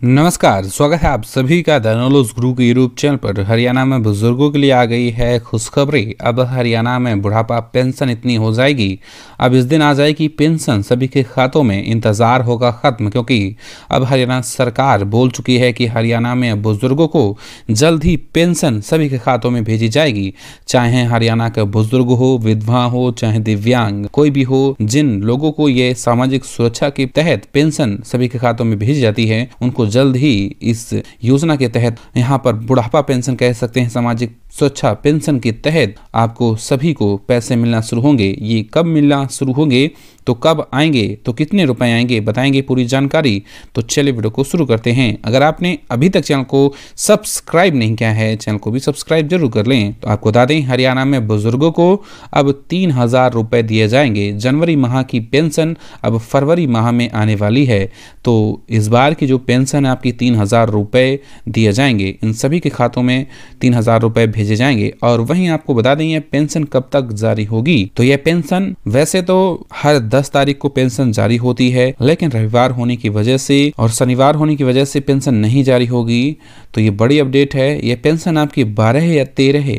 नमस्कार, स्वागत है आप सभी का दानोलोस गुरु के यूट्यूब चैनल पर। हरियाणा में बुज़ुर्गों के लिए आ गई है खुशखबरी। अब हरियाणा में बुढ़ापा पेंशन इतनी हो जाएगी। अब इस दिन आ जाएगी पेंशन। सभी के खातों में इंतज़ार होगा खत्म, क्योंकि अब हरियाणा सरकार बोल चुकी है कि हरियाणा में बुज़ुर्गों को जल्द ही पेंशन सभी के खातों में भेजी जाएगी। चाहे हरियाणा के बुज़ुर्ग हो, विधवा हो, चाहे दिव्यांग, कोई भी हो, जिन लोगों को ये सामाजिक सुरक्षा के तहत पेंशन सभी के खातों में भेजी जाती है, उनको जल्द ही इस योजना के तहत यहाँ पर बुढ़ापा पेंशन कह सकते हैं सामाजिक सुरक्षा पेंशन के तहत आपको सभी को पैसे मिलना शुरू होंगे। ये कब मिलना शुरू होंगे? तो कब आएँगे? तो कितने रुपए आएँगे? बताएँगे पूरी जानकारी। तो चलिए वीडियो को शुरू करते हैं। अगर आपने अभी तक चैनल को सब्सक्राइब नहीं किया है, चैनल को भी सब्सक्राइब ज़रूर कर लें। तो आपको बता दें, हरियाणा में बुज़ुर्गों को अब तीन हज़ार रुपये दिए जाएँगे। जनवरी माह की पेंशन अब फरवरी माह में आने वाली है। तो इस बार की जो पेंशन है, आपकी तीन हज़ार रुपये दिए जाएँगे। इन सभी के खातों में तीन हज़ार रुपये भेजे जाएँगे और वहीं आपको बता दें, यह पेंशन कब तक जारी होगी? तो यह पेंशन, वैसे तो हर दस तारीख को पेंशन जारी होती है, लेकिन रविवार होने की वजह से और शनिवार होने की वजह से पेंशन नहीं जारी होगी। तो ये बड़ी अपडेट है, यह पेंशन आपकी बारह या तेरह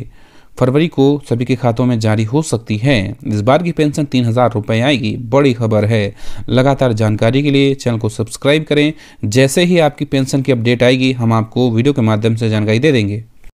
फरवरी को सभी के खातों में जारी हो सकती है। इस बार की पेंशन तीन हज़ार रुपये आएगी, बड़ी खबर है। लगातार जानकारी के लिए चैनल को सब्सक्राइब करें। जैसे ही आपकी पेंशन की अपडेट आएगी, हम आपको वीडियो के माध्यम से जानकारी दे देंगे।